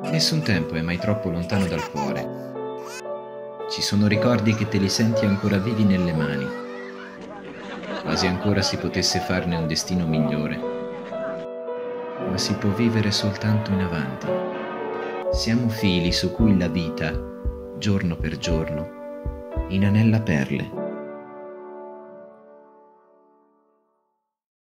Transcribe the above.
Nessun tempo è mai troppo lontano dal cuore. Ci sono ricordi che te li senti ancora vivi nelle mani, quasi ancora si potesse farne un destino migliore. Ma si può vivere soltanto in avanti. Siamo fili su cui la vita, giorno per giorno, inanella perle